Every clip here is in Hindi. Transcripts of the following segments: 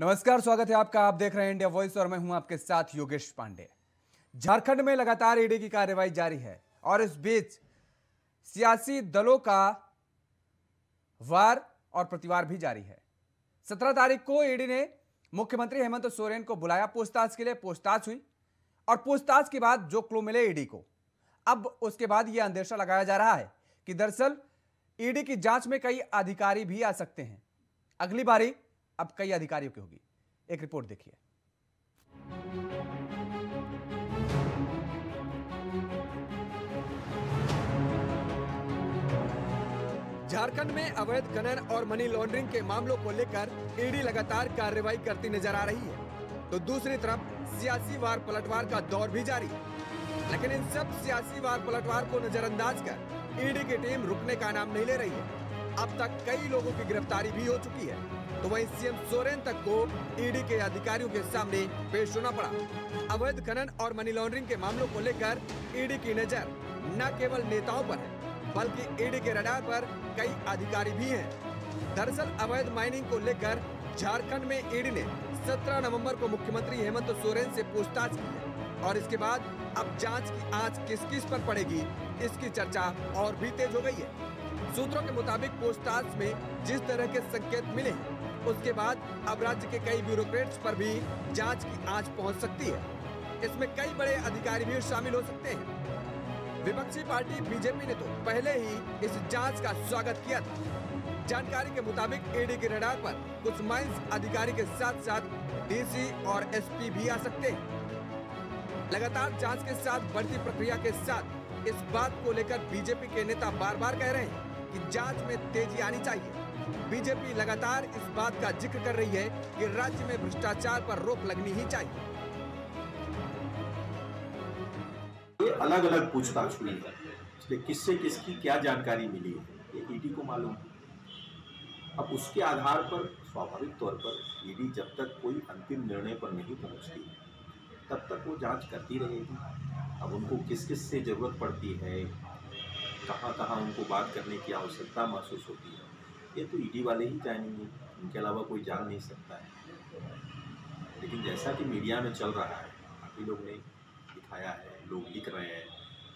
नमस्कार, स्वागत है आपका। आप देख रहे हैं इंडिया वॉइस और मैं हूँ आपके साथ योगेश पांडे। झारखंड में लगातार ईडी की कार्रवाई जारी है और इस बीच सियासी दलों का वार और प्रतिवार भी जारी है। सत्रह तारीख को ईडी ने मुख्यमंत्री हेमंत सोरेन को बुलाया पूछताछ के लिए। पूछताछ हुई और पूछताछ के बाद जो क्लू मिले ईडी को। अब उसके बाद यह अंदेशा लगाया जा रहा है कि दरअसल ईडी की जाँच में कई अधिकारी भी आ सकते हैं। अगली बारी अब कई अधिकारियों की होगी। एक रिपोर्ट देखिए। झारखंड में अवैध खनन और मनी लॉन्ड्रिंग के मामलों को लेकर ईडी लगातार कार्रवाई करती नज़र आ रही है। तो दूसरी तरफ़ सियासी वार पलटवार का दौर भी जारी। है लेकिन इन सब सियासी वार पलटवार को नजरअंदाज कर ईडी की टीम रुकने का नाम नहीं ले रही है। अब तक कई लोगों की गिरफ्तारी भी हो चुकी है। तो वहीं सीएम सोरेन तक को ईडी के अधिकारियों के सामने पेश होना पड़ा। अवैध खनन और मनी लॉन्ड्रिंग के मामलों को लेकर ईडी की नज़र न केवल नेताओं पर है, बल्कि ईडी के रडार पर कई अधिकारी भी हैं। दरअसल, अवैध माइनिंग को लेकर झारखंड में ईडी ने 17 नवंबर को मुख्यमंत्री हेमंत सोरेन से पूछताछ की है और इसके बाद अब जाँच की आज किस किस पर पड़ेगी, इसकी चर्चा और भी तेज हो गई है। सूत्रों के मुताबिक, पूछताछ में जिस तरह के संकेत मिले हैं उसके बाद अब राज्य के कई ब्यूरोक्रेट्स पर भी जाँच की आँच पहुँच सकती है। इसमें कई बड़े अधिकारी भी शामिल हो सकते हैं। विपक्षी पार्टी बीजेपी ने तो पहले ही इस जाँच का स्वागत किया था। जानकारी के मुताबिक ईडी के रडार पर कुछ माइंस अधिकारी के साथ साथ डीसी और एसपी भी आ सकते हैं। लगातार जाँच के साथ बढ़ती प्रक्रिया के साथ इस बात को लेकर बीजेपी के नेता बार बार कह रहे हैं कि जाँच में तेज़ी आनी चाहिए। बीजेपी लगातार इस बात का ज़िक्र कर रही है कि राज्य में भ्रष्टाचार पर रोक लगनी ही चाहिए। ये अलग अलग पूछताछ हुई है। किससे किसकी क्या जानकारी मिली है? ये ईडी को मालूम अब उसके आधार पर स्वाभाविक तौर पर ईडी जब तक कोई अंतिम निर्णय पर नहीं पहुँचती, तब तक वो जाँच करती रहेगी। अब उनको किस किस से ज़रूरत पड़ती है कहाँ कहाँ उनको बात करने की आवश्यकता महसूस होती है। ये तो ईडी वाले ही जानेंगे उनके अलावा कोई जान नहीं सकता है। लेकिन जैसा कि मीडिया में चल रहा है काफ़ी लोग ने दिखाया है, लोग लिख रहे हैं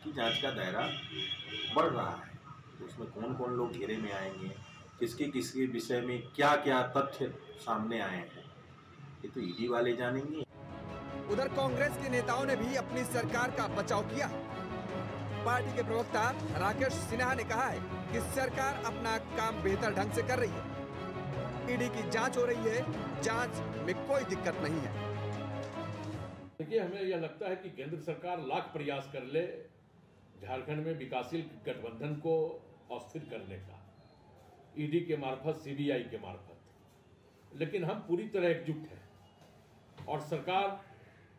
कि जाँच का दायरा बढ़ रहा है। तो उसमें कौन कौन लोग घेरे में आएँगे? किसके किसके विषय में क्या क्या तथ्य सामने आए हैं? ये तो ईडी वाले जानेंगे। उधर कांग्रेस के नेताओं ने भी अपनी सरकार का बचाव किया। पार्टी के प्रवक्ता राकेश सिन्हा ने कहा है कि सरकार अपना काम बेहतर ढंग से कर रही है। ईडी की जाँच हो रही है। जाँच में कोई दिक्कत नहीं है। देखिए, हमें यह लगता है कि केंद्र सरकार लाख प्रयास कर ले झारखंड में विकासशील गठबंधन को अस्थिर करने का, ईडी के मार्फत, सीबीआई के मार्फत। लेकिन हम पूरी तरह एकजुट हैं और सरकार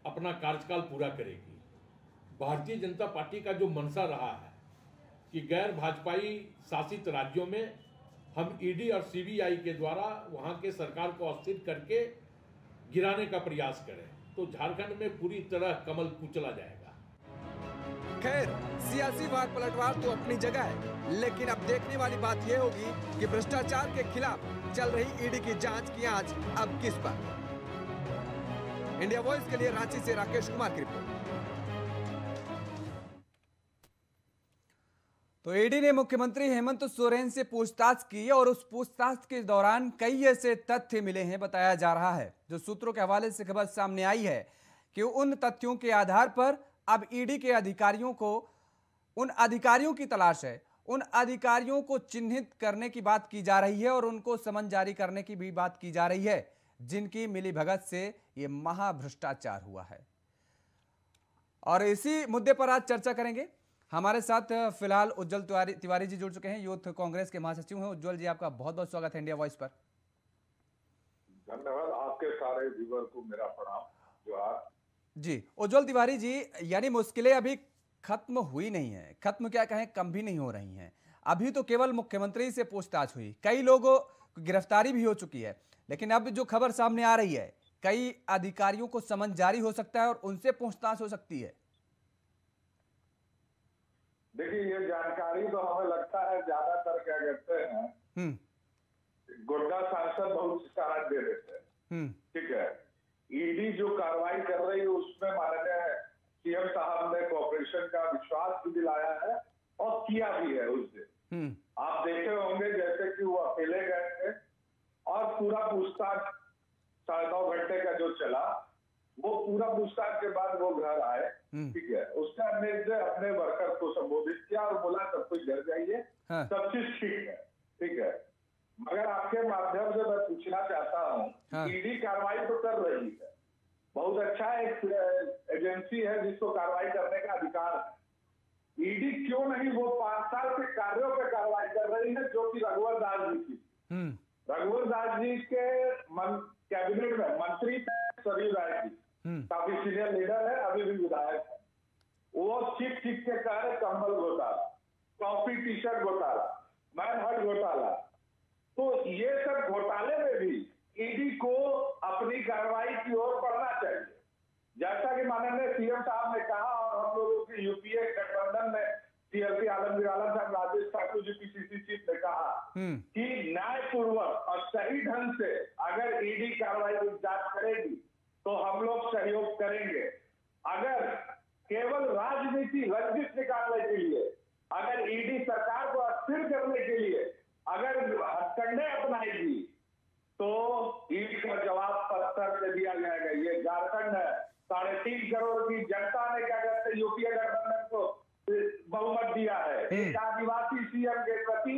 अपना कार्यकाल पूरा करेगी। भारतीय जनता पार्टी का जो मनसा रहा है कि गैर भाजपाई शासित राज्यों में हम ईडी और सीबीआई के द्वारा वहाँ के सरकार को अस्थिर करके गिराने का प्रयास करें तो झारखंड में पूरी तरह कमल कुचला जाएगा। खैर, सियासी वार पलटवार तो अपनी जगह है, लेकिन अब देखने वाली बात यह होगी कि भ्रष्टाचार के खिलाफ चल रही ईडी की जाँच की आज अब किस पर। इंडिया वॉइस के लिए रांची से राकेश कुमार की रिपोर्ट। तो ईडी ने मुख्यमंत्री हेमंत सोरेन से पूछताछ की और उस पूछताछ के दौरान कई ऐसे तथ्य मिले हैं, बताया जा रहा है। जो सूत्रों के हवाले से खबर सामने आई है कि उन तथ्यों के आधार पर अब ईडी के अधिकारियों को, उन अधिकारियों की तलाश है। उन अधिकारियों को चिन्हित करने की बात की जा रही है और उनको समन जारी करने की भी बात की जा रही है, जिनकी मिली भगत से ये महाभ्रष्टाचार हुआ है। और इसी मुद्दे पर आज चर्चा करेंगे। हमारे साथ फ़िलहाल उज्जवल तिवारी तिवारी जी जुड़ चुके हैं यूथ कांग्रेस के महासचिव हैं। उज्जवल जी आपका बहुत बहुत स्वागत है इंडिया वॉइस पर। धन्यवाद आपके सारे व्यूवर को मेरा प्रणाम जोहार। जी उज्जवल तिवारी जी यानी मुश्किलें अभी खत्म हुई नहीं है। खत्म क्या कहें कम भी नहीं हो रही हैं। अभी तो केवल मुख्यमंत्री से पूछताछ हुई। कई लोगों की गिरफ्तारी भी हो चुकी है लेकिन अब जो खबर सामने आ रही है कई अधिकारियों को समन जारी हो सकता है और उनसे पूछताछ हो सकती है। देखिए ये जानकारी तो हमें लगता है ज़्यादातर क्या कहते हैं हम्म। गोड्डा सांसद बहुत कारण दे देते हैं। हम्म। ठीक है? ईडी जो कार्रवाई कर रही है उसमें माननीय सीएम साहब ने कॉपरेशन का विश्वास भी दिलाया है और किया भी है उस दिन। हम्म। आप देखे होंगे जैसे कि वो अकेले गए थे और पूरा पूछताछ साढ़े नौ घंटे का जो चला वो पूरा पूछताछ के बाद वो घर आए हम्म। ठीक है। उसका ने अपने वर्कर को संबोधित किया और बोला सब कुछ घर जाइए हाँ। सब चीज़ ठीक है ठीक है। मगर आपके माध्यम से मैं पूछना चाहता हूँ हाँ। ईडी कार्रवाई तो कर रही है। बहुत अच्छा एक एजेंसी है जिसको कार्रवाई करने का अधिकार है। ईडी क्यों नहीं वो पाँच साल के कार्यों पे कार्रवाई कर रही है जो कि रघुवर दास जी की। हम्म। रघुवर दास जी के मन, कैबिनेट में मंत्री सरयू राय जी काफ़ी सीनियर लीडर है अभी भी विधायक है। वो चिप चिप के कह रहे कंबल घोटाला कॉफ़ी टी शर्ट घोटाला मैनहट घोटाला। तो ये सब घोटाले में भी ईडी को अपनी कार्रवाई की ओर बढ़ना चाहिए। जैसा कि माननीय सीएम साहब ने कहा और हम लोगों के यूपीए गठबंधन में सीएलपी आलमगीर आलम साहब राजेश ठाकुर जी पीसीसी चीफ ने कहा हम्म। कि न्यायपूर्वक और सही ढंग से अगर ईडी कार्रवाई की जाँच करेगी तो हम लोग सहयोग करेंगे। अगर केवल राजनीति रंजित निकालने के लिए अगर ईडी सरकार को अस्थिर करने के लिए अगर हथकंडे अपनाएगी तो ईडी का जवाब पत्थर से दिया जाएगा। ये झारखंड है। साढ़े तीन करोड़ की जनता ने क्या कहते हैं यूपीए गठबंधन को बहुमत दिया है। एक आदिवासी सीएम के प्रति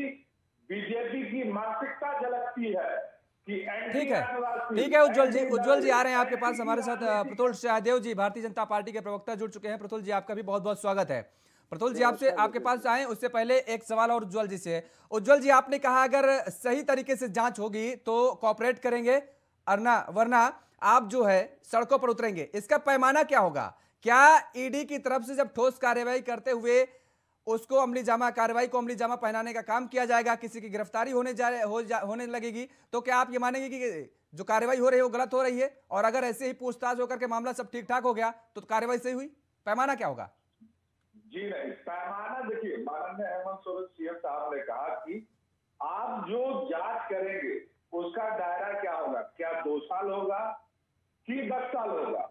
बीजेपी की मानसिकता झलकती है। ठीक है। ठीक है उज्जवल जी उज्जवल जी आ रहे हैं आपके पास हमारे साथ प्रतुल शाहदेव जी भारतीय जनता पार्टी के प्रवक्ता जुड़ चुके हैं। प्रतुल जी आपका भी बहुत बहुत स्वागत है। प्रतुल जी आपसे आपके पास आए उससे पहले एक सवाल और उज्जवल जी से। उज्जवल जी आपने कहा अगर सही तरीके से जाँच होगी तो कॉपरेट करेंगे। अरना वरना आप जो है सड़कों पर उतरेंगे। इसका पैमाना क्या होगा? क्या ईडी की तरफ़ से जब ठोस कार्यवाही करते हुए उसको अमली जामा कार्रवाई को अमली जामा पहनाने का काम किया जाएगा किसी की गिरफ्तारी होने जा हो जा, होने लगेगी तो क्या आप ये मानेंगे कि जो कार्रवाई हो रही है वो गलत हो रही है? और अगर ऐसे ही पूछताछ होकर के मामला सब ठीक ठाक हो गया तो कार्रवाई सही हुई? पैमाना क्या होगा? जी नहीं पैमाना देखिए माननीय हेमंत सोरेन सीएम साहब ने कहा कि आप जो जाँच करेंगे उसका दायरा क्या होगा? क्या दो साल होगा? कि दस साल होगा?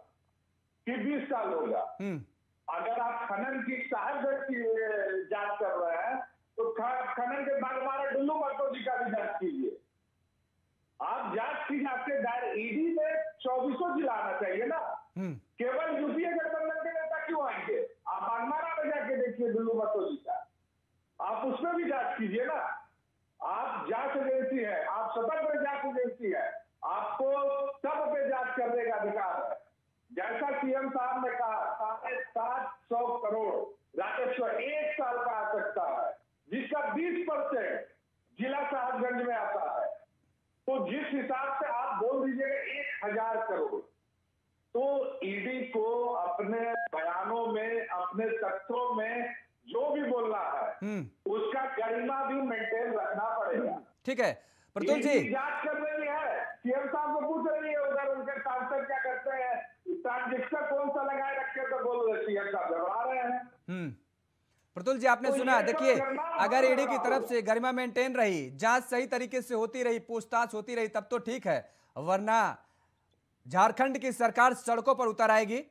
कि बीस साल होगा? हम्म। अगर आप खनन की साहब की जाँच कर रहे हैं तो खनन के बाद हमारे डुल्लू बट्टो जी का भी जाँच कीजिए। आप जाँच की आपके दायरे ईडी में चौबीसों जिला आना चाहिए ना। हम्म। केवल यूपीए गठबंधन के नेता क्यों आएँगे? आप बागमारा में जाके देखिए दुल्लू बट्टो जी का आप उसमें भी जाँच कीजिए ना। आप जाँच एजेंसी है आप स्वतंत्र जाँच एजेंसी है। आपको सब पे जाँच करने का अधिकार है। जैसा सीएम साहब ने कहा साढ़े सात सौ करोड़ राजस्व एक साल का आ सकता है जिसका बीस परसेंट जिला साहबगंज में आता है। तो जिस हिसाब से आप बोल दीजिएगा एक हज़ार करोड़। तो ईडी को अपने बयानों में अपने तथ्यों में जो भी बोलना है हम्म। उसका गरिमा भी मेंटेन रखना पड़ेगा। ठीक है। प्रतुल जी। जाँच कर रही है। सीएम साहब को पूछ रही है उधर उनके सांसद क्या करते हैं ट्रांजिस्टर कौन सा लगाए रखे तो बोल रहे सीएम साहब घबरा रहे हैं हम्म प्रतुल जी आपने तो सुना देखिए अगर ईडी की तरफ़। से गरिमा मेंटेन रही जाँच सही तरीके से होती रही पूछताछ होती रही तब तो ठीक है वरना झारखंड की सरकार सड़कों पर उतर आएगी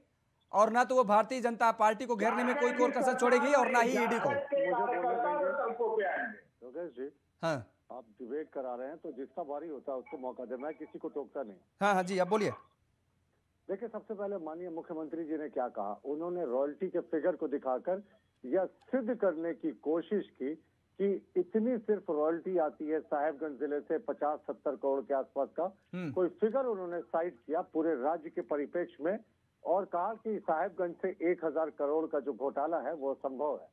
और ना तो वो भारतीय जनता पार्टी को घेरने में कोई कोर कसर छोड़ेगी और ना ही ईडी को। तो हाँ। आप डिबेट करा रहे हैं तो जिसका बारी होता है उसको मौका दे मैं किसी को टोकता नहीं। हाँ हाँ जी अब बोलिए। देखिए सबसे पहले माननीय मुख्यमंत्री जी ने क्या कहा? उन्होंने रॉयल्टी के फिगर को दिखाकर यह सिद्ध करने की कोशिश की कि इतनी सिर्फ़ रॉयल्टी आती है साहेबगंज ज़िले से 50-70 करोड़ के आसपास का हम्म। कोई फिगर उन्होंने साइट किया पूरे राज्य के परिप्रेक्ष्य में और कहा कि साहेबगंज से 1000 करोड़ का जो घोटाला है वो संभव है।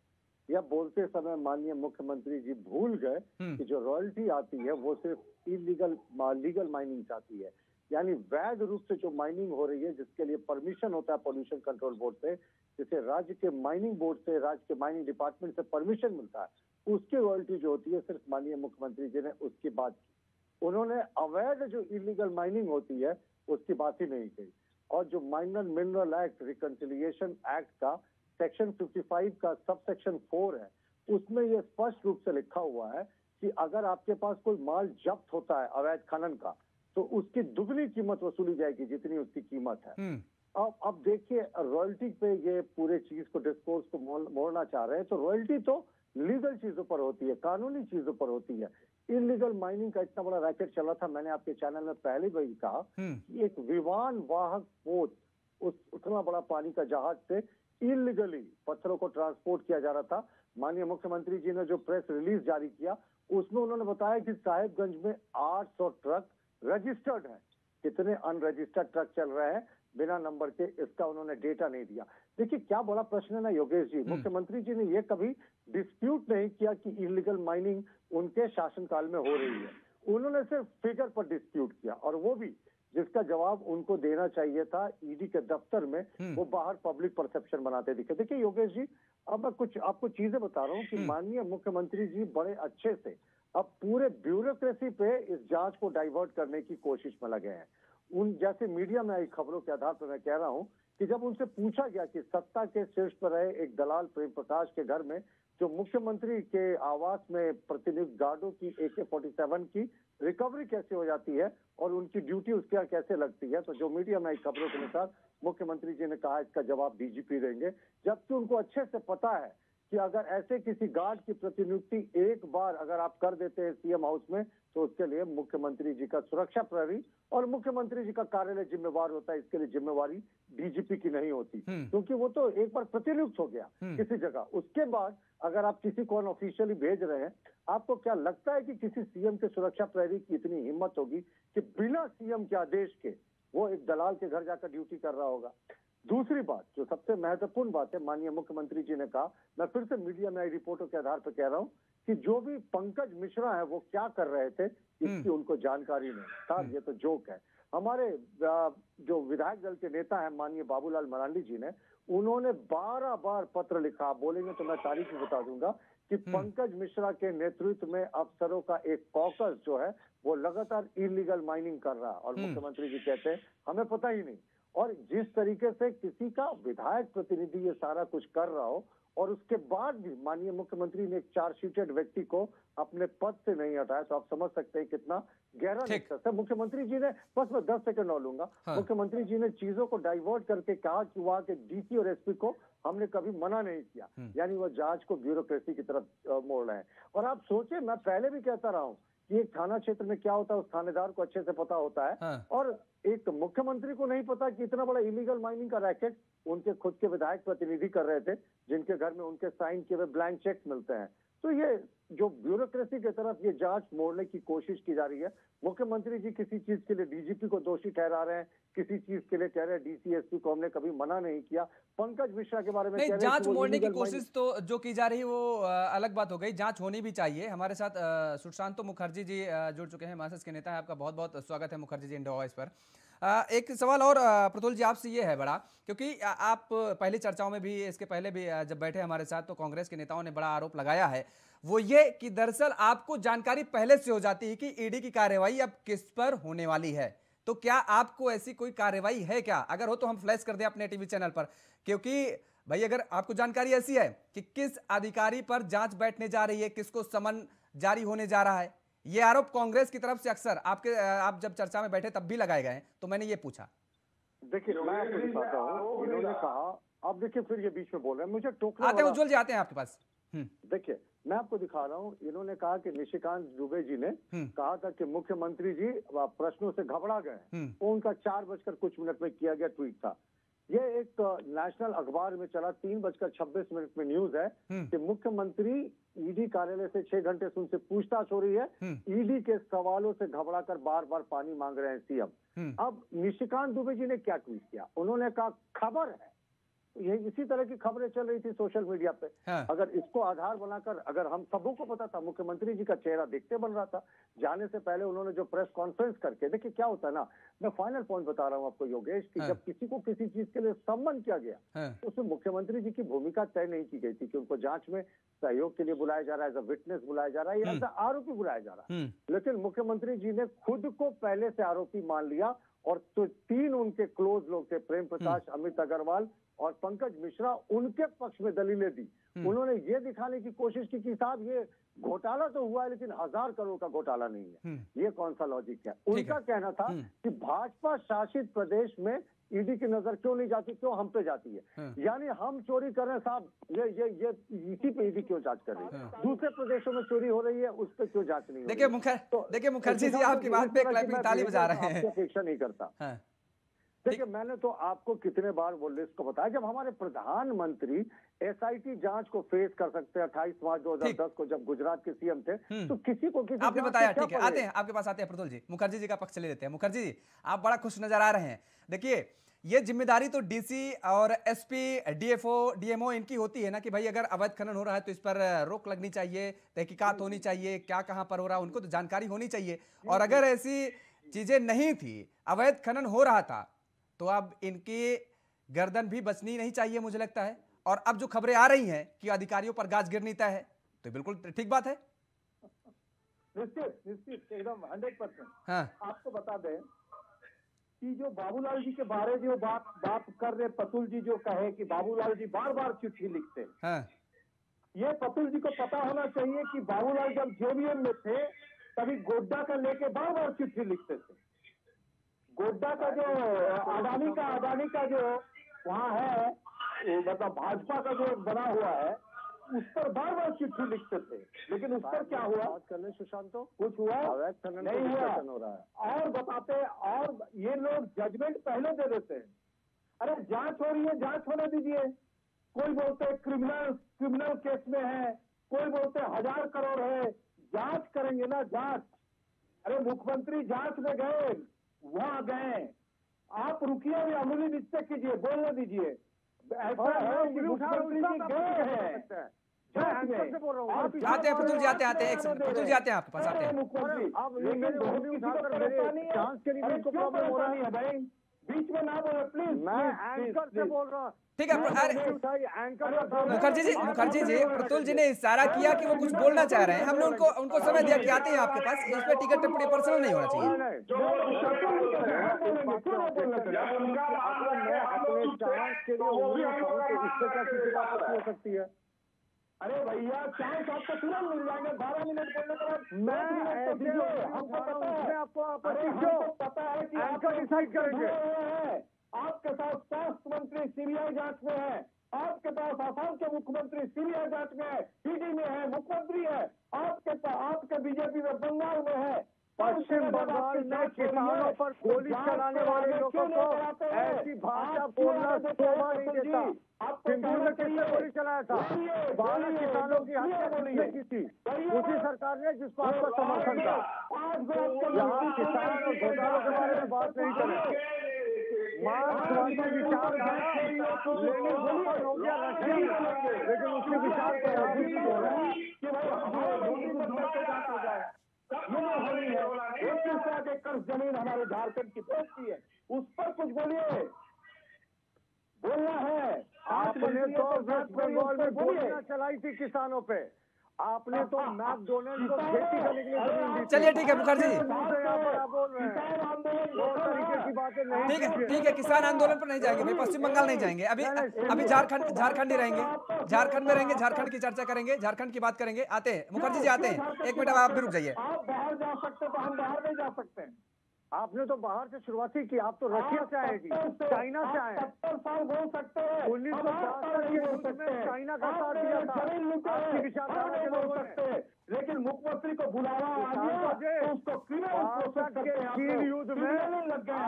यह बोलते समय माननीय मुख्यमंत्री जी भूल गए हम्म। कि जो रॉयल्टी आती है वो सिर्फ़ इलीगल लीगल माइनिंग आती है। यानी वैध रूप से जो माइनिंग हो रही है जिसके लिए परमिशन होता है पोल्यूशन कंट्रोल बोर्ड से जिसे राज्य के माइनिंग बोर्ड से, राज्य के माइनिंग डिपार्टमेंट से परमिशन मिलता है, उसकी रॉयल्टी जो होती है, सिर्फ़ माननीय मुख्यमंत्री जी ने उसकी बात की। उन्होंने अवैध जो इलीगल माइनिंग होती है, उसकी बात ही नहीं की और जो minor mineral act reconciliation act का सेक्शन 55 का सब सेक्शन फोर है, उसमें यह स्पष्ट रूप से लिखा हुआ है कि अगर आपके पास कोई माल जब्त होता है, अवैध खनन का तो उसकी दुगनी कीमत वसूली जाएगी जितनी उसकी कीमत है। हम्म। अब अब देखिए रॉयल्टी पे ये पूरे चीज़ को डिस्कोर्स को मोड़ना चाह रहे हैं तो रॉयल्टी तो लीगल चीज़ों पर होती है कानूनी चीज़ों पर होती है। इलीगल माइनिंग का इतना बड़ा रैकेट चला था मैंने आपके चैनल में पहले भी कहा हम्म। कि एक विमान वाहक पोत उस उतना बड़ा पानी का जहाज़ से इलीगली पत्थरों को ट्रांसपोर्ट किया जा रहा था। माननीय मुख्यमंत्री जी ने जो प्रेस रिलीज़ जारी किया उसमें उन्होंने बताया कि साहेबगंज में 800 ट्रक रजिस्टर्ड है। कितने अनरजिस्टर्ड ट्रक चल रहे हैं बिना नंबर के इसका उन्होंने डेटा नहीं दिया। देखिए क्या बड़ा प्रश्न है ना योगेश जी। मुख्यमंत्री जी ने ये कभी डिस्प्यूट नहीं किया कि इलीगल माइनिंग उनके शासनकाल में हो रही है। उन्होंने सिर्फ़ फिगर पर डिस्प्यूट किया और वो भी जिसका जवाब उनको देना चाहिए था ईडी के दफ्तर में वो बाहर पब्लिक परसेप्शन बनाते दिखे। देखिए योगेश जी अब मैं कुछ आपको चीज़ें बता रहा हूँ कि माननीय मुख्यमंत्री जी बड़े अच्छे से अब पूरे ब्यूरोक्रेसी पे इस जाँच को डाइवर्ट करने की कोशिश में लगे हैं। उन, जैसे मीडिया में आई खबरों के आधार पर मैं कह रहा हूँ कि जब उनसे पूछा गया कि सत्ता के शीर्ष पर रहे एक दलाल प्रेम प्रकाश के घर में, जो मुख्यमंत्री के आवास में प्रतिनियुक्त गार्डों की ए के फोर्टी सेवन की रिकवरी कैसे हो जाती है और उनकी ड्यूटी उसके यहाँ कैसे लगती है तो जो मीडिया में आई खबरों के अनुसार मुख्यमंत्री जी ने कहा, इसका जवाब डीजीपी देंगे। जबकि उनको अच्छे से पता है कि अगर ऐसे किसी गार्ड की प्रतिनियुक्ति एक बार अगर आप कर देते हैं सीएम हाउस में तो उसके लिए मुख्यमंत्री जी का सुरक्षा प्रहरी और मुख्यमंत्री जी का कार्यालय जिम्मेवार होता है इसके लिए जिम्मेवारी डीजीपी की नहीं होती। क्योंकि वो तो एक बार प्रतिनियुक्त हो गया किसी जगह। उसके बाद अगर आप किसी को अनऑफिशियली भेज रहे हैं आपको क्या लगता है कि किसी सीएम के सुरक्षा प्रहरी की इतनी हिम्मत होगी कि बिना सीएम के आदेश के वो एक दलाल के घर जाकर ड्यूटी कर रहा होगा? दूसरी बात जो सबसे महत्वपूर्ण बात है माननीय मुख्यमंत्री जी ने कहा मैं फिर से मीडिया में आई रिपोर्टों के आधार पर कह रहा हूँ कि जो भी पंकज मिश्रा है वो क्या कर रहे थे इसकी उनको जानकारी नहीं साहब ये तो जोक है। हमारे जो विधायक दल के नेता हैं माननीय बाबूलाल मरांडी जी ने उन्होंने बारह बार पत्र लिखा। बोलेंगे तो मैं तारीख भी बता दूँगा कि पंकज मिश्रा के नेतृत्व में अफसरों का एक कॉकस जो है वो लगातार इलीगल माइनिंग कर रहा है। और मुख्यमंत्री जी कहते हैं हमें पता ही नहीं। और जिस तरीके से किसी का विधायक प्रतिनिधि ये सारा कुछ कर रहा हो और उसके बाद भी माननीय मुख्यमंत्री ने एक चार्जशीटेड व्यक्ति को अपने पद से नहीं हटाया तो आप समझ सकते हैं कितना गहरा। निष्कर्ष है मुख्यमंत्री जी ने बस मैं दस सेकंड और लूँगा। हाँ। मुख्यमंत्री जी ने चीज़ों को डाइवर्ट करके कहा कि वहाँ के डीसी और एसपी को हमने कभी मना नहीं किया। यानी वह जाँच को ब्यूरोक्रेसी की तरफ़ मोड़ रहे हैं। और आप सोचे मैं पहले भी कहता रहा हूँ एक थाना क्षेत्र में क्या होता है उस थानेदार को अच्छे से पता होता है हाँ। और एक मुख्यमंत्री को नहीं पता कि इतना बड़ा इलीगल माइनिंग का रैकेट उनके खुद के विधायक प्रतिनिधि कर रहे थे जिनके घर में उनके साइन किए हुए ब्लैंक चेक मिलते हैं तो ये जो ब्यूरोक्रेसी की तरफ़ ये जाँच मोड़ने की कोशिश की जा रही है मुख्यमंत्री जी किसी चीज़ के लिए डीजीपी को दोषी ठहरा रहे हैं किसी चीज़ के लिए कह रहे हैं डीसीएसपी को हमने कभी मना नहीं किया। पंकज मिश्रा के बारे में नहीं जाँच मोड़ने की कोशिश तो जो की जा रही है वो अलग बात हो गई। जाँच होनी भी चाहिए। हमारे साथ सुशांतो मुखर्जी जी जुड़ चुके हैं। मार्क्सिस्ट के नेता हैं। आपका बहुत बहुत स्वागत है मुखर्जी जी इंडो वॉइस पर। एक सवाल और प्रतुल जी, आपसे ये है बड़ा, क्योंकि आप पहली चर्चाओं में भी, इसके पहले भी जब बैठे हमारे साथ तो कांग्रेस के नेताओं ने बड़ा आरोप लगाया है। वो ये कि दरअसल आपको जानकारी पहले से हो जाती है कि ईडी की कार्यवाही अब किस पर होने वाली है। तो क्या आपको ऐसी कोई कार्यवाही है क्या? अगर हो तो हम फ्लैश कर दें अपने टीवी चैनल पर, क्योंकि, भाई, अगर आपको जानकारी ऐसी है कि किस अधिकारी पर जाँच बैठने जा रही है, किसको समन जारी होने जा रहा है ये आरोप कांग्रेस की तरफ़ से अक्सर आपके आप जब चर्चा में बैठे तब भी लगाए गए तो मैंने ये पूछा देखिए मैं आपको दिखाता हूँ इन्होंने कहा अब देखिए फिर ये बीच में बोल रहे हैं मुझे टोकना आते हैं वाला- उज्जवल जी आते हैं आपके पास हम्म, देखिए मैं आपको दिखा रहा हूँ इन्होंने कहा कि निशिकांत दुबे जी ने हम्म। कहा था कि मुख्यमंत्री जी प्रश्नों से घबरा गए हम्म। वो उनका चार बजकर कुछ मिनट में किया गया ट्वीट था ये एक नेशनल अखबार में चला तीन बजकर छब्बीस मिनट में न्यूज़ है। कि मुख्यमंत्री ईडी कार्यालय से छह घंटे से उनसे पूछताछ हो रही है हम्म। ईडी के सवालों से घबराकर बार बार पानी मांग रहे हैं सीएम हम्म। अब निशिकांत दुबे जी ने क्या ट्वीट किया उन्होंने कहा खबर है ये इसी तरह की खबरें चल रही थी सोशल मीडिया पे हाँ। अगर इसको आधार बनाकर अगर हम सबों को पता था मुख्यमंत्री जी का चेहरा देखते बन रहा था जाने से पहले उन्होंने जो प्रेस कॉन्फ्रेंस करके देखिए क्या होता है ना मैं फाइनल पॉइंट बता रहा हूँ आपको योगेश कि हाँ। जब किसी को किसी चीज़ के लिए सम्मान किया गया हाँ। तो उसमें मुख्यमंत्री जी की भूमिका तय नहीं की गई थी कि उनको जाँच में सहयोग के लिए बुलाया जा रहा है एज अ विटनेस बुलाया जा रहा है या एज अ आरोपी बुलाया जा रहा है हम्म, लेकिन मुख्यमंत्री जी ने खुद को पहले से आरोपी मान लिया और तो तीन उनके क्लोज लोग थे प्रेम प्रकाश अमित अग्रवाल और पंकज मिश्रा उनके पक्ष में दलीलें दी उन्होंने ये दिखाने की कोशिश की कि साहब ये घोटाला तो हुआ है लेकिन हज़ार करोड़ का घोटाला नहीं है हम्म। ये कौन सा लॉजिक है उनका है। कहना था हम्म। कि भाजपा शासित प्रदेश में ईडी की नज़र क्यों नहीं जाती क्यों हम पे जाती है हम्म। यानी हम चोरी कर रहे हैं साहब ये ये ये इसी पे ईडी क्यों जाँच कर रही है दूसरे प्रदेशों में चोरी हो रही है उस पर क्यों जाँच नहीं हो देखिए है? मुखर तो देखिए मुखर्जी जी आपकी बात पे ताली बजा रहे हैं अपेक्षा नहीं करता हाँ देखिए मैंने तो आपको कितने बार वो लिस्ट को बताया जब हमारे प्रधानमंत्री एसआईटी जाँच को फेस कर सकते हैं अट्ठाईस मार्च 2010 को जब गुजरात के सीएम थे हम्म। तो किसी को किसी आपने बताया ठीक है आते हैं आपके पास आते हैं प्रतुल जी मुखर्जी जी का पक्ष ले लेते हैं। मुखर्जी जी आप बड़ा खुश नज़र आ रहे हैं। देखिए ये ज़िम्मेदारी तो डीसी और एसपी डीएफओ डीएमओ इनकी होती है ना कि भाई अगर अवैध खनन हो रहा है तो इस पर रोक लगनी चाहिए तहकीकात होनी चाहिए क्या कहाँ पर हो रहा है उनको तो जानकारी होनी चाहिए। और अगर ऐसी चीज़ें नहीं थी अवैध खनन हो रहा था तो अब इनकी गर्दन भी बचनी नहीं चाहिए मुझे लगता है। और अब जो खबरें आ रही हैं कि अधिकारियों पर गाज गिरनी तय है तो बिल्कुल ठीक बात है। निश्चित निश्चित एकदम हंड्रेड परसेंट हाँ। आपको बता दें कि जो बाबूलाल जी के बारे जो बात बात कर रहे पतुल जी जो कहे कि बाबूलाल जी बार बार चिट्ठी लिखते हैं। हाँ। ये पतुल जी को पता होना चाहिए कि बाबूलाल जब जेवीएम में थे तभी गोड्डा का लेके बार बार चिट्ठी लिखते थे। गोड्डा का जो अडानी का अडानी का जो वहाँ है मतलब भाजपा का जो बना हुआ है उस पर बार बार चिट्ठी लिखते थे। लेकिन उस पर क्या हुआ? बात कर सुशांत तो। कुछ हुआ? नहीं हुआ। हो रहा है। और बताते और ये लोग जजमेंट पहले दे देते हैं। अरे जाँच हो रही है जाँच होने दीजिए। कोई बोलते हैं क्रिमिनल क्रिमिनल केस में है। कोई बोलते हैं हज़ार करोड़ है। जाँच करेंगे ना जाँच। अरे मुख्यमंत्री जाँच में गए। वहाँ गए आप रुकिए अभी अमूली निश्चय कीजिए बोलने दीजिए। ऐसा है कि मुख्यमंत्री जी गए हैं। आते हैं। प्रतुल जी आते हैं। आते हैं जी आते हैं। आपके पास आते हैं। मुख्यमंत्री लेकिन बहुत किसी को परेशानी है भाई? बीच में ना बोले प्लीज़ मैं एंकर से बोल रहा हूँ। ठीक है अरे। मुखर्जी जी मुखर्जी जी प्रतुल जी ने इशारा किया कि वो कुछ बोलना चाह रहे हैं। हमने उनको उनको समय दिया कि आते हैं आपके पास इस पे टिकट टिप्पणी पर्सनल नहीं होना चाहिए। अरे भैया चांस आपको तुरंत मिल जाएँगे। बारह मिनट के बाद मैं तो हमको पता है। आपको अरे हमको पता है कि आपका डिसाइड करेंगे। आपके पास स्वास्थ्य मंत्री सीबीआई जाँच में है आपके पास आसाम के मुख्यमंत्री सीबीआई जाँच में है ईडी में है मुख्यमंत्री है आपके पास आपके बीजेपी में बंगाल में है। पश्चिम बंगाल में किसानों पर गोली चलाने वाले लोगों को ऐसी भाषा बोलना शोभा नहीं देता। सिंधु ने किसने गोली चलाया था? बारह किसानों की हत्या किसने की थी? उसी सरकार ने जिस बात का समर्थन था यहाँ किसान और घोटालों के बारे में बात नहीं करें। मार्क्सवादी विचारधारा सफल हो गया लेकिन उसके विचार पर अभी हो रहा है। कि एक एकड़ ज़मीन हमारे झारखंड की बेचती है। उस पर कुछ बोलिए। बोलना है। आपने तो वेस्ट बंगाल में गोलियाँ चलाई थी किसानों पे। आपने तो मैकडोनल्ड को खेती करने के लिए। चलिए ठीक है मुखर्जी। जी ठीक है ठीक है किसान आंदोलन पर नहीं जाएँगे भाई पश्चिम बंगाल नहीं जाएँगे। अभी अभी झारखंड झारखंड ही रहेंगे झारखंड में रहेंगे झारखंड की चर्चा करेंगे झारखंड की बात करेंगे। आते हैं मुखर्जी जी आते हैं। एक मिनट अब आप भी रुक जाइए। आप बाहर जा सकते तो हम बाहर नहीं जा सकते। आपने तो बाहर से शुरुआत ही की आप तो रशिया से आए जी चाइना से आए। सत्तर साल बोल सकते हैं। उन्नीस सौ चाइना का साथ दिया था। विचारधारा के लोगों हैं लेकिन मुख्यमंत्री को बुलावा आ गया तो उसको क्रिमिनल युद्ध में लग गया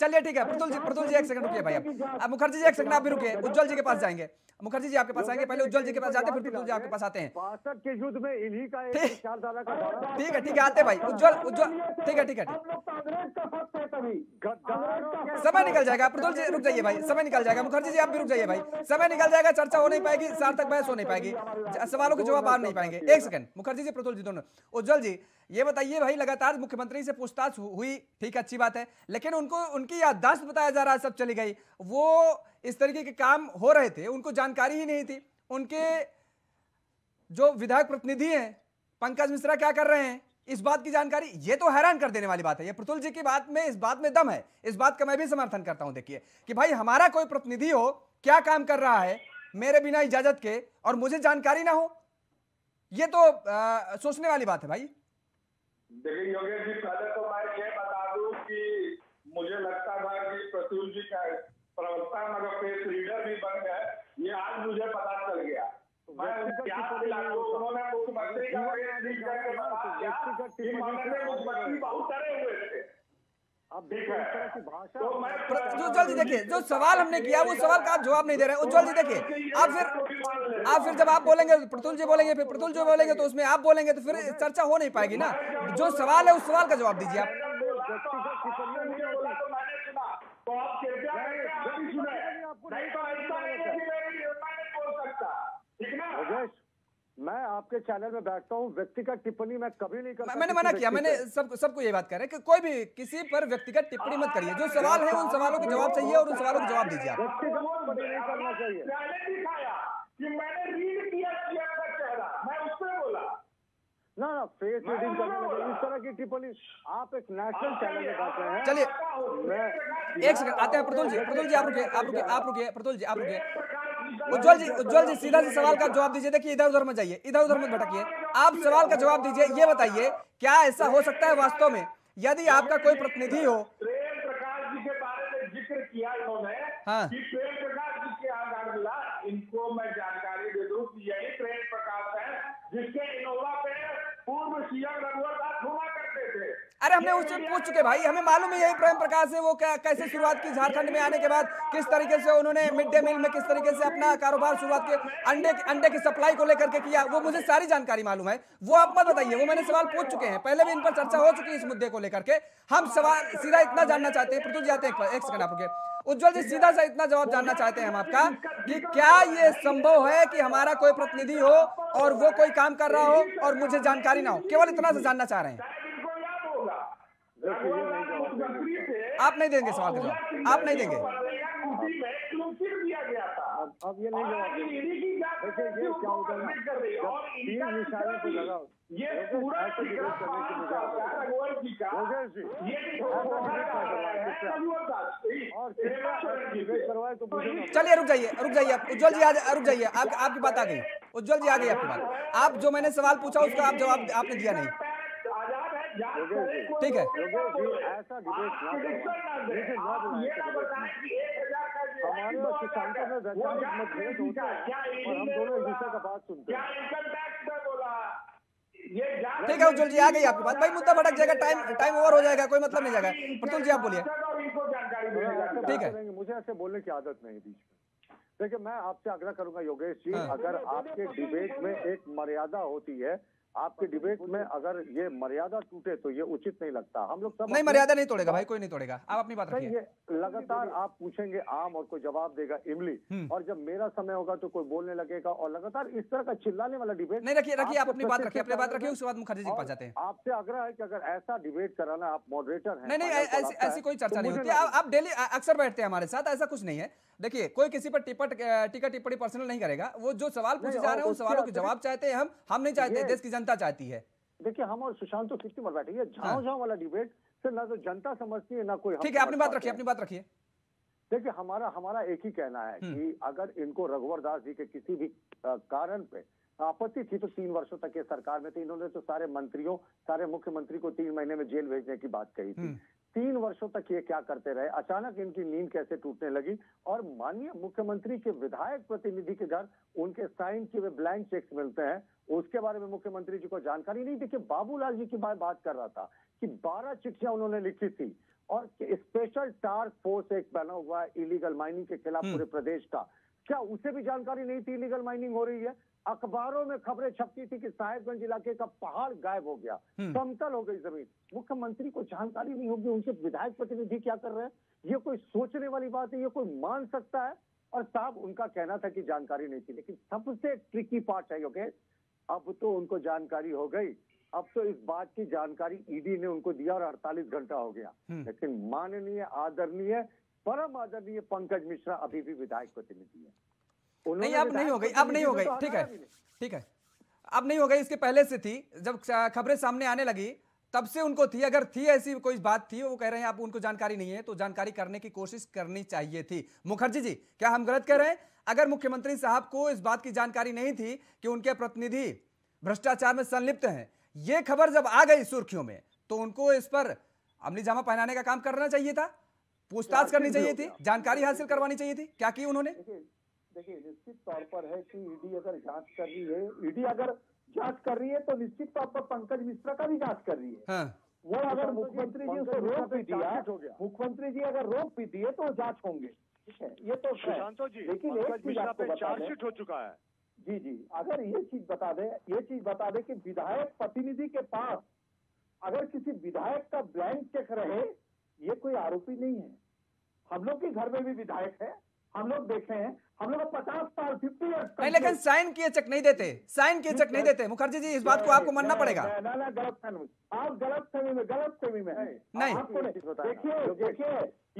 चलिए ठीक है। प्रतुल जी प्रतुल जी एक सेकंड रुकिए भाई अब मुखर्जी जी एक सेकंड आप भी रुकिए। उज्जवल जी के पास जाएँगे। मुखर्जी जी आपके पास आएँगे। पहले उज्जवल जी के पास जाते हैं फिर प्रतुल जी आपके पास आते हैं। बासठ के युद्ध में इन्हीं का एक ठीक। विचारधारा का ठीक है ठीक है आते भाई। उज्जवल उज्जवल ठीक है ठीक है हम लोग तो समय निकल जाएगा। प्रतुल जी रुक जाइए भाई। समय निकल जाएगा। मुखर्जी जी आप भी रुक जाइए भाई। समय निकल जाएगा चर्चा हो नहीं पाएगी सार्थक बहस हो नहीं पाएगी। ज- सवालों के जवाब आ नहीं पाएँगे। एक सेकंड मुखर्जी जी प्रतुल जी दोनों। उज्जवल जी ये बताइए भाई लगातार मुख्यमंत्री से पूछताछ हुई ठीक अच्छी बात है लेकिन उनको उनकी याददाश्त बताया जा रहा है सब चली गई। वो इस तरीके के काम हो रहे थे उनको जानकारी ही नहीं थी। उनके जो विधायक प्रतिनिधि हैं पंकज मिश्रा क्या कर रहे हैं? इस बात की जानकारी ये तो हैरान कर देने वाली बात है। ये प्रतुल जी की बात में इस बात में दम है। इस बात का मैं भी समर्थन करता हूँ देखिए कि भाई हमारा कोई प्रतिनिधि हो क्या काम कर रहा है मेरे बिना इजाज़त के और मुझे जानकारी ना हो। ये तो आ, सोचने वाली बात है भाई। देखिए योगेश जी पहले तो मैं ये बता दूँ कि मुझे लगता था कि प्रसूल जी का प्रवक्ता मगर प्रेस रीडर भी बन गए। ये आज मुझे पता चल गया। मैं उन्होंने मुख्यमंत्री का प्रेस रीड करके बता दिया कि मुख्यमंत्री बहुत डरे हुए थे। तो जी देखिए जो सवाल हमने किया वो सवाल का आप जवाब नहीं दे रहे हैं। उज्जवल जी देखिए आप फिर आप फिर जब आप बोलेंगे प्रतुल जी बोलेंगे फिर प्रतुल जी बोलेंगे तो उसमें आप बोलेंगे तो फिर चर्चा हो नहीं पाएगी ना। जो सवाल है उस सवाल का जवाब दीजिए आप व्यक्तिगत टिप्पणियाँ नहीं बोला तो मैंने सुना तो आप कृपया करके आप भी सुने नहीं तो ऐसा नहीं है कि मैं मैं नहीं बोल सकता ठीक ना योगेश मैं आपके चैनल में बैठता हूँ व्यक्तिगत टिप्पणी मैं कभी नहीं करता मैंने मना किया मैंने सब सबको ये बात कर रहे हैं कि कोई भी किसी पर व्यक्तिगत टिप्पणी मत करिए। जो सवाल है उन सवालों के जवाब चाहिए और उन सवालों के जवाब दीजिए आप। व्यक्तिगत टिप्पणी नहीं करना चाहिए। मैंने दिखाया कि मैंने रीड किया सीएम का चेहरा। मैं उस पर बोला। ना ना फेस रीडिंग करने लगे। इस तरह की टिप्पणी आप एक नेशनल चैनल में रहे हैं। चलिए एक सेकंड आते हैं प्रतुल जी। प्रतुल जी आप रुकिए आप रुकिए आप रुकिए प्रतुल जी आप रुकिए। उज्जवल जी उज्जवल जी सीधा से सवाल का जवाब दीजिए। देखिए इधर उधर मत जाइए इधर उधर मत भटकिए। आप सवाल का जवाब दीजिए ये बताइए क्या ऐसा हो सकता है वास्तव में यदि आपका कोई प्रतिनिधि हो? प्रेम प्रकाश जी के बारे में ज़िक्र किया इन्होंने हाँ। हमने उससे पूछ चुके, भाई, हमें मालूम है यही प्रेम प्रकाश है, वो कैसे शुरुआत की झारखंड में आने के बाद, किस तरीके से उन्होंने मिड डे मील में किस तरीके से अपना कारोबार शुरुआत की अंडे अंडे की सप्लाई को लेकर के किया, वो मुझे सारी जानकारी मालूम है, वो आप मत बताइए, वो मैंने सवाल पूछ चुके हैं, पहले भी इन पर चर्चा हो चुकी है इस मुद्दे को लेकर के, हम सवाल, सीधा इतना जानना चाहते हैं प्रतुल जी, आते हैं एक सेकंड आप उज्जवल जी, सीधा सा इतना जवाब जानना चाहते हैं हम आपका, कि क्या ये संभव है कि हमारा कोई प्रतिनिधि हो, और वो कोई काम कर रहा हो, और मुझे जानकारी ना हो, केवल इतना से जानना चाह रहे हैं शायद इनको याद होगा देखिए, ये नहीं जवाब दे मुख्यमंत्री थे आप नहीं देंगे सवाल का जवाब। आप नहीं देंगे। यूपी में एक्सक्लूसिव दिया गया था? अब ये नहीं जवाब ये योगेश, पूरा तो ना। चलिए रुक जाइए रुक जाइए आप। उज्जवल जी आज रुक जाइए। आप आपकी बात आ गई। उज्जवल जी आ गई आपकी बात। आप जो मैंने सवाल पूछा उसका आप जवाब आपने दिया नहीं। ठीक है। ऐसा है, हमारे और में वैचारिक मतभेद और हम दोनों एक दूसरे का बात सुनते हैं। ठीक है उज्जवल जी आ गई आपकी बात। भाई मुद्दा भटक जाएगा टाइम टाइम ओवर हो जाएगा कोई मतलब नहीं जाएगा। प्रतुल जी आप बोलिए। ठीक है। मुझे ऐसे बोलने की आदत नहीं बीच में। देखिए मैं आपसे आग्रह करूँगा योगेश जी हाँ। अगर आपके डिबेट में एक मर्यादा होती है आपके डिबेट में अगर ये मर्यादा टूटे तो ये उचित नहीं लगता। हम लोग सब नहीं मर्यादा नहीं तोड़ेगा भाई कोई नहीं तोड़ेगा। आप अपनी बात रखिए। लगातार आप पूछेंगे आम और कोई जवाब देगा इमली। हम्म। और जब मेरा समय होगा तो कोई बोलने लगेगा और लगातार इस तरह का चिल्लाने वाला डिबेट नहीं रखिए रखिए आप अपनी बात रखिए अपनी बात रखिए उसके बाद मुखर्जी जी पास जाते हैं। आपसे आग्रह है कि अगर ऐसा डिबेट कराना आप मॉडरेटर हैं नहीं नहीं ऐसी कोई चर्चा तो नहीं होती। आप आप डेली अक्सर बैठते हैं हमारे साथ ऐसा कुछ नहीं है। देखिए कोई किसी पर टिपट टीका टिप्पणी पर्सनल नहीं करेगा। वो जो सवाल पूछे जा रहे हैं उन सवालों के जवाब चाहते हैं हम। हम नहीं चाहते देश की जनता चाहती है। देखिए हम और सुशांत तो कितनी मर बैठे ये झाओ झाँव झाँव वाला डिबेट से ना तो जनता समझती है ना कोई ठीक है अपनी बात रखिए अपनी बात रखिए। देखिए हमारा हमारा एक ही कहना है हम्म। कि अगर इनको रघुवर दास जी के किसी भी कारण पे आपत्ति थी तो तीन वर्षों तक ये सरकार में थी। इन्होंने तो सारे मंत्रियों सारे मुख्यमंत्री को तीन महीने में जेल भेजने की बात कही थी। हम्म। तीन वर्षों तक ये क्या करते रहे? अचानक इनकी नींद कैसे टूटने लगी? और माननीय मुख्यमंत्री के विधायक प्रतिनिधि के घर उनके साइन किए हुए ब्लैंक चेक्स मिलते हैं। उसके बारे में मुख्यमंत्री जी को जानकारी नहीं देखिए बाबूलाल जी की बात बात कर रहा था कि बारह चिट्ठियाँ उन्होंने लिखी थी और स्पेशल टास्क फोर्स एक बना हुआ है इलीगल माइनिंग के खिलाफ हम्म। पूरे प्रदेश का। क्या उसे भी जानकारी नहीं थी इलीगल माइनिंग हो रही है? अखबारों में खबरें छपती थी कि साहेबगंज इलाके का पहाड़ गायब हो गया। हम्म। समतल हो गई ज़मीन। मुख्यमंत्री को जानकारी नहीं होगी उनके विधायक प्रतिनिधि क्या कर रहे हैं? ये कोई सोचने वाली बात है ये कोई मान सकता है? और साहब उनका कहना था कि जानकारी नहीं थी लेकिन सबसे ट्रिकी पार्ट है योगेश अब तो उनको जानकारी हो गई। अब तो इस बात की जानकारी ईडी ने उनको दिया और 48 घंटा हो गया। हम्म। लेकिन माननीय आदरणीय परम आदरणीय पंकज मिश्रा अभी भी विधायक प्रतिनिधि है। नहीं अब नहीं हो गई अब नहीं हो गई। तो ठीक है। ठीक है। अब नहीं हो गई इसके पहले से थी। जब खबरें सामने आने लगी तब से उनको थी। अगर थी ऐसी कोई बात थी वो कह रहे हैं आप उनको जानकारी नहीं है तो जानकारी करने की कोशिश करनी चाहिए थी। मुखर्जी जी क्या हम गलत कह रहे हैं? अगर मुख्यमंत्री साहब को इस बात की जानकारी नहीं थी कि उनके प्रतिनिधि भ्रष्टाचार में संलिप्त हैं यह खबर जब आ गई सुर्खियों में तो उनको इस पर अमली जामा पहनाने का काम करना चाहिए था? पूछताछ करनी चाहिए थी? जानकारी हासिल करवानी चाहिए थी? क्या की उन्होंने? देखिए निश्चित तौर पर है कि ईडी अगर जाँच कर रही है ईडी अगर जाँच कर रही है तो निश्चित तौर पर पंकज मिश्रा का भी जाँच कर रही है। हाँ। वो अगर मुख्यमंत्री जी उसको रोक भी दिया मुख्यमंत्री जी अगर रोक भी दिए तो जाँच होंगे। ठीक है ये तो जी लेकिन एक चीज़ आपको पे बता दें। चार्जशीट हो चुका है। जी जी अगर ये चीज़ बता दें ये चीज़ बता दें कि विधायक प्रतिनिधि के पास अगर किसी विधायक का ब्लैंक चेक रहे ये कोई आरोपी नहीं है। हम लोग के घर में भी विधायक है। हम लोग देखे हैं हम लोग पचास साल फिफ्टी नहीं लेकिन साइन किए चेक नहीं देते साइन किए चेक नहीं देते। मुखर्जी जी इस बात को आपको मानना पड़ेगा। ना ना गलत फहमी आप गलत फहमी में गलत फहमी में है नहीं। आपको नहीं देखिए देखिए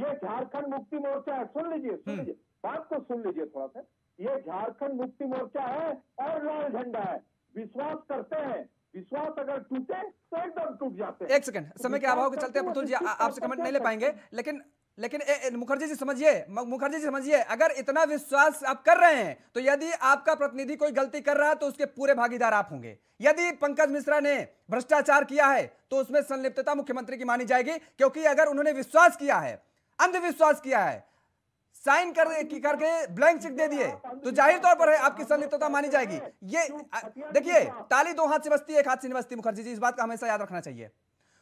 ये झारखंड मुक्ति मोर्चा है सुन लीजिए सुन लीजिए बात को सुन लीजिए थोड़ा सा। ये झारखंड मुक्ति मोर्चा है और लाल झंडा है। विश्वास करते हैं विश्वास अगर टूटे तो एकदम टूट जाते हैं। एक सेकंड समय के अभाव के चलते प्रतुल जी आपसे कमेंट नहीं ले पाएँगे लेकिन लेकिन मुखर्जी जी, समझिए मुखर्जी जी, समझिए, अगर इतना विश्वास आप कर रहे हैं तो यदि आपका प्रतिनिधि कोई गलती कर रहा है तो उसके पूरे भागीदार आप होंगे। यदि पंकज मिश्रा ने भ्रष्टाचार किया है तो उसमें संलिप्तता मुख्यमंत्री की मानी जाएगी, क्योंकि अगर उन्होंने विश्वास किया है, अंधविश्वास किया है, साइन कर करके ब्लैंक चेक दे दिए तो ज़ाहिर तौर पर है, आपकी संलिप्तता मानी जाएगी। ये देखिए, ताली दो हाथ से बसती है, एक हाथ से नहीं मुखर्जी जी, इस बात का हमेशा याद रखना चाहिए।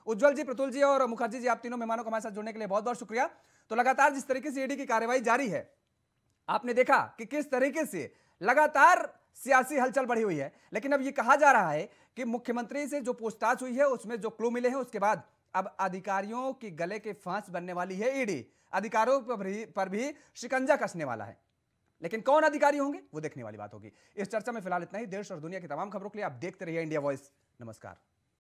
उज्जवल जी प्रतुल जी और मुखर्जी जी आप तीनों मेहमानों को हमारे साथ जुड़ने के लिए बहुत बहुत शुक्रिया। तो लगातार जिस तरीके से ईडी की कार्यवाही जारी है आपने देखा कि किस तरीके से लगातार सियासी हलचल बढ़ी हुई है। लेकिन अब ये कहा जा रहा है कि मुख्यमंत्री से जो पूछताछ हुई है उसमें जो क्लू मिले हैं उसके बाद अब अधिकारियों की गले के फांस बनने वाली है ईडी अधिकारों पर भी, पर भी शिकंजा कसने वाला है। लेकिन कौन अधिकारी होंगे वो देखने वाली बात होगी। इस चर्चा में फ़िलहाल इतना ही। देश और दुनिया की तमाम खबरों के लिए आप देखते रहिए इंडिया वॉइस। नमस्कार।